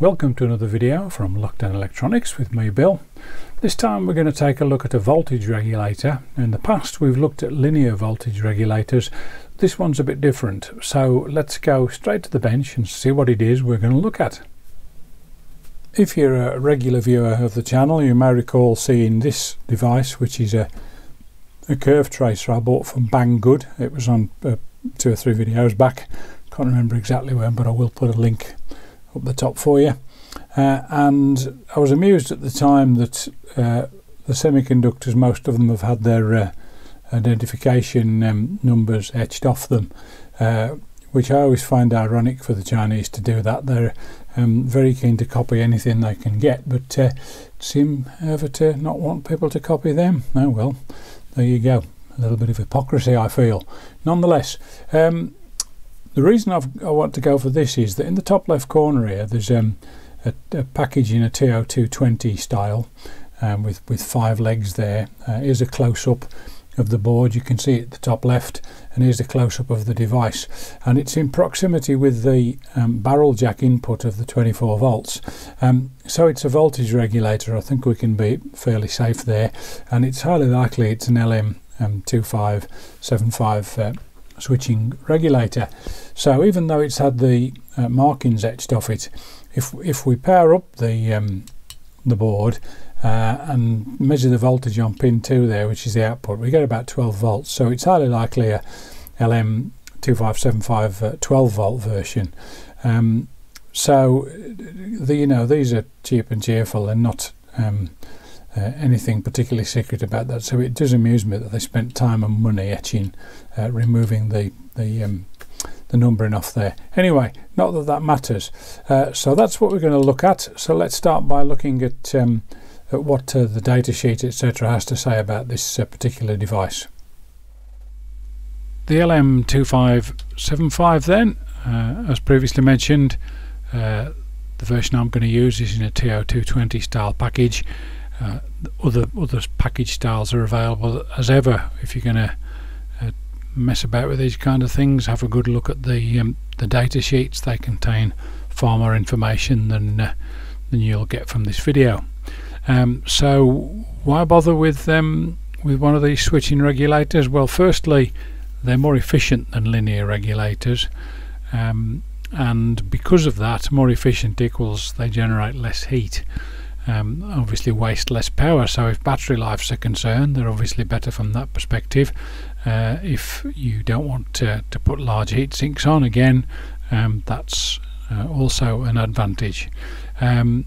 Welcome to another video from Lockdown Electronics with me Bill. This time we're going to take a look at a voltage regulator. In the past we've looked at linear voltage regulators. This one's a bit different so let's go straight to the bench and see what it is we're going to look at. If you're a regular viewer of the channel you may recall seeing this device which is a, a curve tracer I bought from Banggood. It was on uh, two or three videos back. Can't remember exactly when but I will put a link up the top for you. Uh, and I was amused at the time that uh, the semiconductors, most of them have had their uh, identification um, numbers etched off them, uh, which I always find ironic for the Chinese to do that. They're um, very keen to copy anything they can get, but uh, seem ever to not want people to copy them. Oh well, there you go. A little bit of hypocrisy, I feel. Nonetheless, um, the reason I've, i want to go for this is that in the top left corner here there's um, a, a, package in a TO220 style um, with, with five legs there. Uh, here's a close-up of the board. You can see it at the top left and here's a close-up of the device. And it's in proximity with the um, barrel jack input of the 24 volts. Um, so it's a voltage regulator. I think we can be fairly safe there. And it's highly likely it's an LM2575 um, uh, switching regulator. So even though it's had the uh, markings etched off it, if if we power up the um, the board uh, and measure the voltage on pin 2 there, which is the output, we get about 12 volts. So it's highly likely a LM2575 uh, 12 volt version. Um, so the, you know these are cheap and cheerful and not um, uh, anything particularly secret about that. So it does amuse me that they spent time and money etching, uh, removing the the um, the numbering off there. Anyway, not that that matters. Uh, so that's what we're going to look at. So let's start by looking at, um, at what uh, the datasheet etc. has to say about this uh, particular device. The LM2575 then, uh, as previously mentioned, the version I'm going to use is in a TO220 style package uh, other other package styles are available as ever. If you're going to uh, mess about with these kind of things, have a good look at the um, the data sheets. They contain far more information than uh, than you'll get from this video. Um, so why bother with um, with one of these switching regulators? Well, firstly, they're more efficient than linear regulators. Um, and because of that, more efficient equals they generate less heat um, obviously waste less power. So if battery lives are concerned, they're obviously better from that perspective. Uh, if you don't want to, to put large heat sinks on, again, um, that's uh, also an advantage. Um,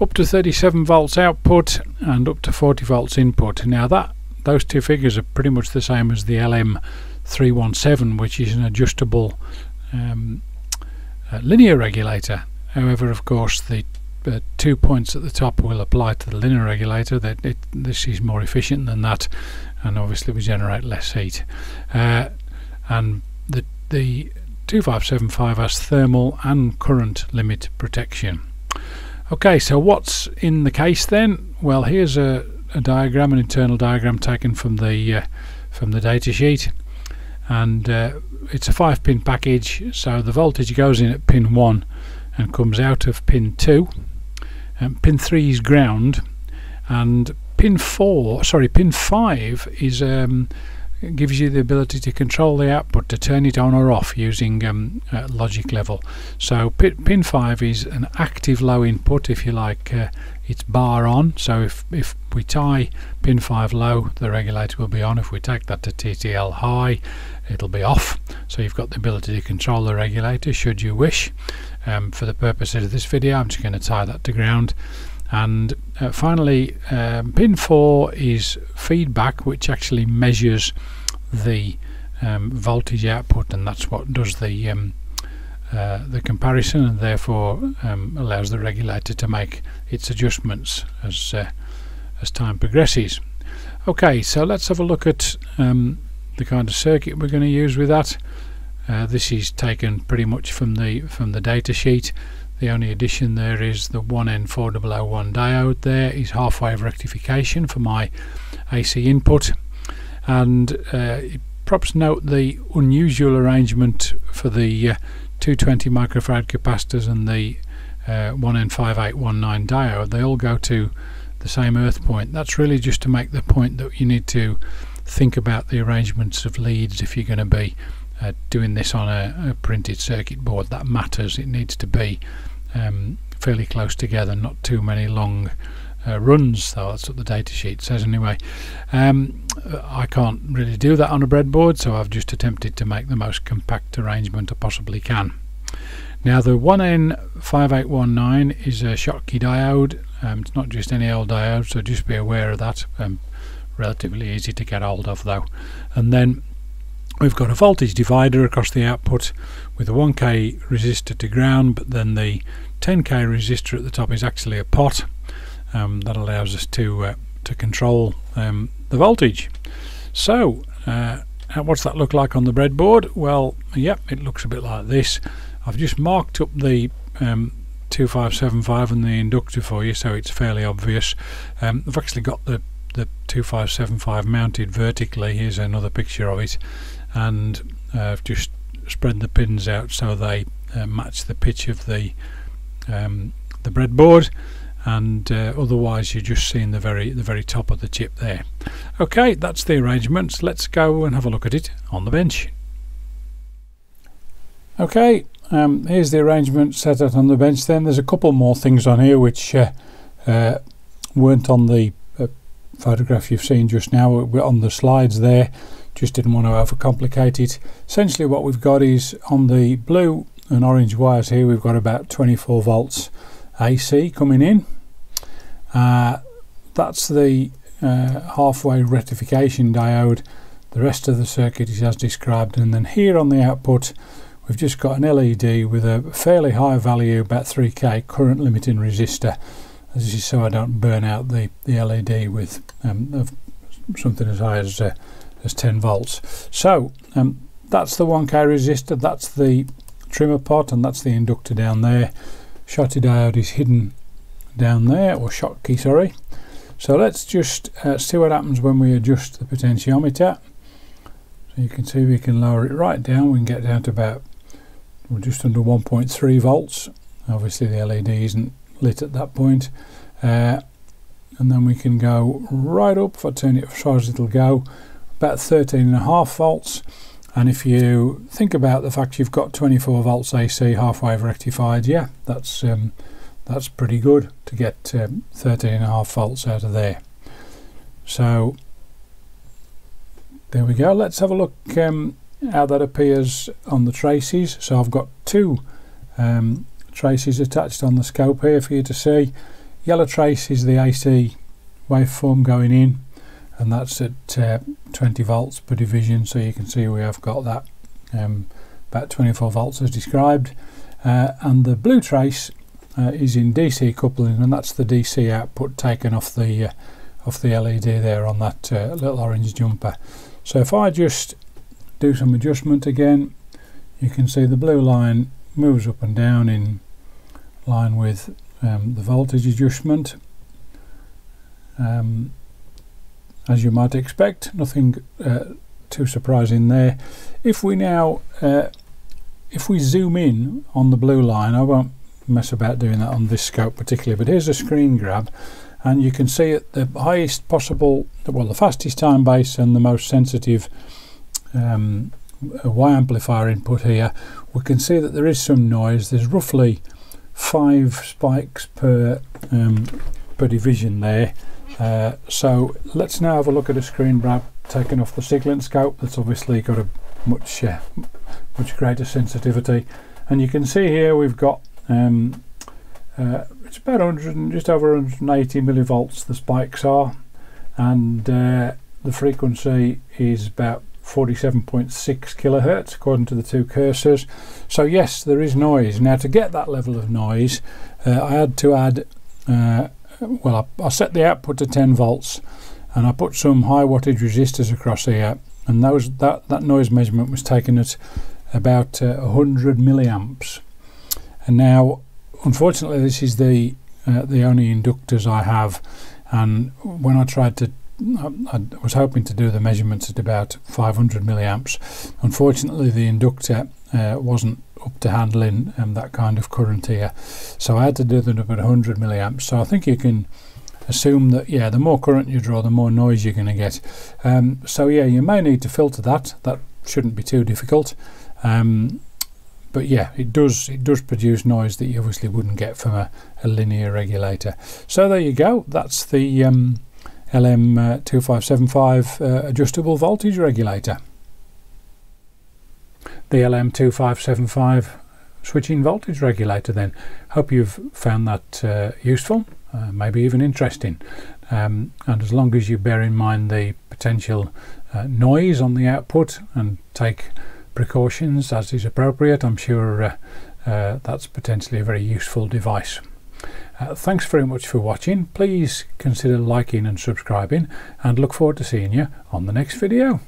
up to 37 volts output and up to 40 volts input. Now that those two figures are pretty much the same as the LM317, which is an adjustable um, uh, linear regulator. However, of course, the two points at the top will apply to the linear regulator that it, this is more efficient than that and obviously we generate less heat. Uh, and the the 2575 has thermal and current limit protection. Okay so what's in the case then? Well here's a, a diagram an internal diagram taken from the uh, from the data sheet. And uh, it's a five pin package so the voltage goes in at pin 1 and comes out of pin 2 um, pin 3 is ground and pin 4 sorry pin 5 is um, gives you the ability to control the output to turn it on or off using um, uh, logic level. So pin 5 is an active low input if you like uh, it's bar on. So if, if we tie pin 5 low the regulator will be on. If we take that to TTL high it'll be off. So you've got the ability to control the regulator should you wish. Um, for the purposes of this video I'm just going to tie that to ground and uh, finally um, pin 4 is feedback which actually measures the um, voltage output and that's what does the um, uh, the comparison and therefore um, allows the regulator to make its adjustments as uh, as time progresses okay so let's have a look at um, the kind of circuit we're going to use with that uh, this is taken pretty much from the from the data sheet. The only addition there is the 1N4001 diode there is half wave rectification for my AC input and uh, perhaps note the unusual arrangement for the uh, 220 microfarad capacitors and the uh, 1N5819 diode, they all go to the same earth point. That's really just to make the point that you need to think about the arrangements of leads if you're going to be uh, doing this on a, a, printed circuit board. That matters. It needs to be um, fairly close together, not too many long uh, runs though. That's what the datasheet says anyway. Um, I can't really do that on a breadboard so I've just attempted to make the most compact arrangement I possibly can. Now the 1N5819 is a Schottky diode. Um, it's not just any old diode so just be aware of that. Um, relatively easy to get hold of though. And then we've got a voltage divider across the output with a 1k resistor to ground but then the 10k resistor at the top is actually a pot um, that allows us to uh, to control um, the voltage. So uh, what's that look like on the breadboard? Well yep it looks a bit like this. I've just marked up the um, 2575 and the inductor for you so it's fairly obvious. Um, I've actually got the the 2575 mounted vertically here's another picture of it and uh, I've just spread the pins out so they uh, match the pitch of the um, the breadboard and uh, otherwise you're just seeing the very the very top of the chip there. Okay that's the arrangements. Let's go and have a look at it on the bench. Okay um, here's the arrangement set out on the bench. Then there's a couple more things on here which uh, uh, weren't on the uh, photograph you've seen just now we're on the slides there. Just didn't want to overcomplicate it. Essentially what we've got is on the blue and orange wires here we've got about 24 volts AC coming in. Uh, that's the uh, half wave rectification diode. The rest of the circuit is as described. And then here on the output we've just got an LED with a fairly high value about 3k current limiting resistor this is so I don't burn out the, the LED with um, something as high as uh, as 10 volts. So um, that's the 1k resistor that's the trimmer pot and that's the inductor down there. Schottky diode is hidden down there or Schottky sorry. So let's just uh, see what happens when we adjust the potentiometer. So you can see we can lower it right down we can get down to about well, just under 1.3 volts. Obviously the LED isn't lit at that point uh, and then we can go right up. If I turn it as far as it'll go about 13 and a half volts. And if you think about the fact you've got 24 volts AC half wave rectified yeah that's um, that's pretty good to get um, 13 and a half volts out of there. So there we go. Let's have a look um, how that appears on the traces. So I've got two um, traces attached on the scope here for you to see. Yellow trace is the AC waveform going in and that's at uh, 20 volts per division so you can see we have got that um, about 24 volts as described. Uh, and the blue trace uh, is in DC coupling and that's the DC output taken off the uh, off the LED there on that uh, little orange jumper. So if I just do some adjustment again you can see the blue line moves up and down in line with um, the voltage adjustment. Um, as you might expect nothing uh, too surprising there. If we now uh, if we zoom in on the blue line I won't mess about doing that on this scope particularly but here's a screen grab and you can see at the highest possible well the fastest time base and the most sensitive um, Y amplifier input here we can see that there is some noise. There's roughly five spikes per um, per division there. Uh, so let's now have a look at a screen grab taken off the Siglent scope that's obviously got a much uh, much greater sensitivity. And you can see here we've got um, uh, it's about 100 just over 180 millivolts the spikes are. And uh, the frequency is about 47.6 kilohertz according to the two cursors. So yes there is noise. Now to get that level of noise uh, I had to add uh, well I, I, set the output to 10 volts and I put some high wattage resistors across here and those that, that noise measurement was taken at about uh, 100 milliamps. And now unfortunately this is the uh, the only inductors I have and when I tried to I, was hoping to do the measurements at about 500 milliamps. Unfortunately, the inductor uh, wasn't up to handling um, that kind of current here, so I had to do them at 100 milliamps. So I think you can assume that yeah, the more current you draw, the more noise you're going to get. Um, so yeah, you may need to filter that. That shouldn't be too difficult. Um, but yeah, it does it does produce noise that you obviously wouldn't get from a, a linear regulator. So there you go. That's the um, LM2575 uh, adjustable voltage regulator. The LM2575 switching voltage regulator then. Hope you've found that uh, useful, uh, maybe even interesting. Um, and as long as you bear in mind the potential uh, noise on the output and take precautions as is appropriate, I'm sure uh, uh, that's potentially a very useful device. Uh, thanks very much for watching. Please consider liking and subscribing and look forward to seeing you on the next video.